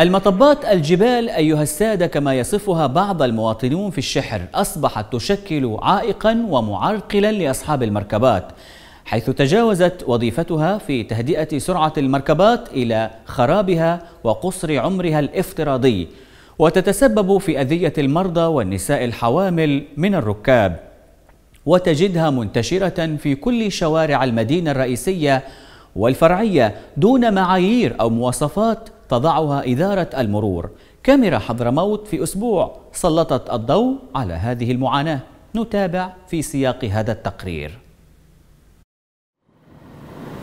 المطبات الجبال أيها السادة كما يصفها بعض المواطنون في الشحر أصبحت تشكل عائقا ومعرقلا لأصحاب المركبات حيث تجاوزت وظيفتها في تهدئة سرعة المركبات إلى خرابها وقصر عمرها الافتراضي وتتسبب في أذية المرضى والنساء الحوامل من الركاب وتجدها منتشرة في كل شوارع المدينة الرئيسية والفرعية دون معايير أو مواصفات تضعها إدارة المرور. كاميرا حضرموت في أسبوع. سلطت الضوء على هذه المعاناة. نتابع في سياق هذا التقرير.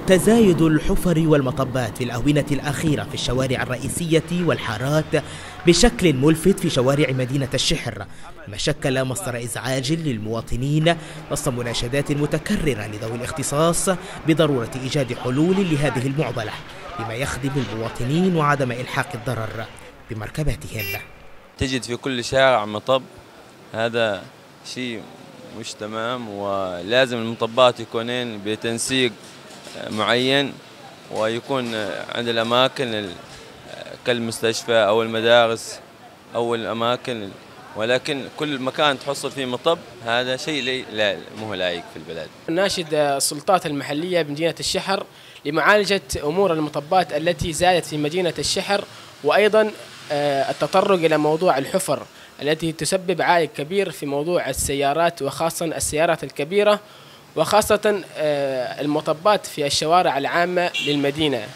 تزايد الحفر والمطبات في الآونة الأخيرة في الشوارع الرئيسية والحارات بشكل ملفت في شوارع مدينة الشحر. ما شكل مصدر إزعاج للمواطنين وسط مناشدات متكررة لذوي الاختصاص بضرورة إيجاد حلول لهذه المعضلة بما يخدم المواطنين وعدم إلحاق الضرر بمركباتهم. تجد في كل شارع مطب هذا شيء مش تمام ولازم المطبات يكونين بتنسيق معين ويكون عند الأماكن كالمستشفى أو المدارس أو الأماكن ولكن كل مكان تحصل فيه مطب هذا شيء لا مو لايق في البلاد. ناشد السلطات المحلية بمدينة الشحر لمعالجة أمور المطبات التي زادت في مدينة الشحر وأيضا التطرق إلى موضوع الحفر التي تسبب عائق كبير في موضوع السيارات وخاصة السيارات الكبيرة وخاصة المطبات في الشوارع العامة للمدينة.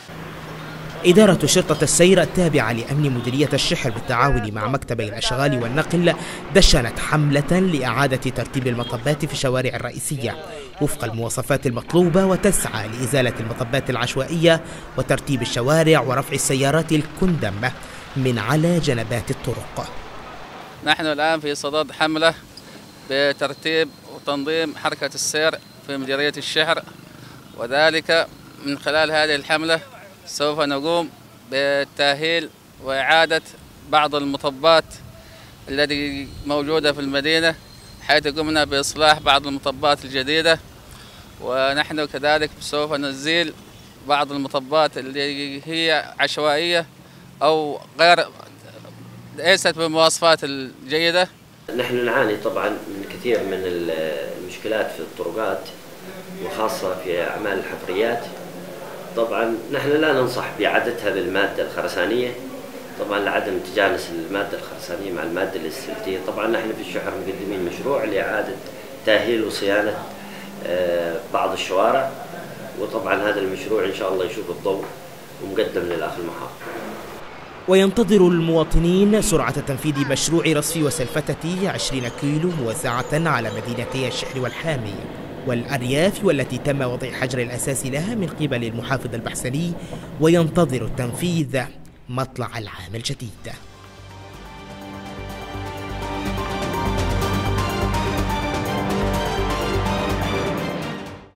إدارة شرطة السير التابعة لأمن مديرية الشحر بالتعاون مع مكتبي الأشغال والنقل دشنت حملة لإعادة ترتيب المطبات في الشوارع الرئيسية وفق المواصفات المطلوبة وتسعى لإزالة المطبات العشوائية وترتيب الشوارع ورفع السيارات الكندم من على جنبات الطرق. نحن الآن في صدد حملة بترتيب وتنظيم حركة السير في مديرية الشحر وذلك من خلال هذه الحملة سوف نقوم بالتأهيل وإعادة بعض المطبات التي موجودة في المدينة حيث قمنا بإصلاح بعض المطبات الجديدة ونحن كذلك سوف نزيل بعض المطبات اللي هي عشوائية أو غير ليست بالمواصفات الجيدة. نحن نعاني طبعا من كثير من المشكلات في الطرقات وخاصة في أعمال الحفريات. طبعا نحن لا ننصح بإعادتها للمادة الخرسانية. طبعا لعدم تجانس المادة الخرسانية مع المادة الاسفلتية طبعا نحن في الشحر مقدمين مشروع لإعادة تأهيل وصيانة بعض الشوارع. وطبعا هذا المشروع إن شاء الله يشوف الضوء ومقدم للأخ المحافظ وينتظر المواطنين سرعة تنفيذ مشروع رصف وسلفتة 20 كيلو موزعة على مدينتي الشحر والحامي والأرياف والتي تم وضع حجر الأساس لها من قبل المحافظ البحسني وينتظر التنفيذ مطلع العام الجديد.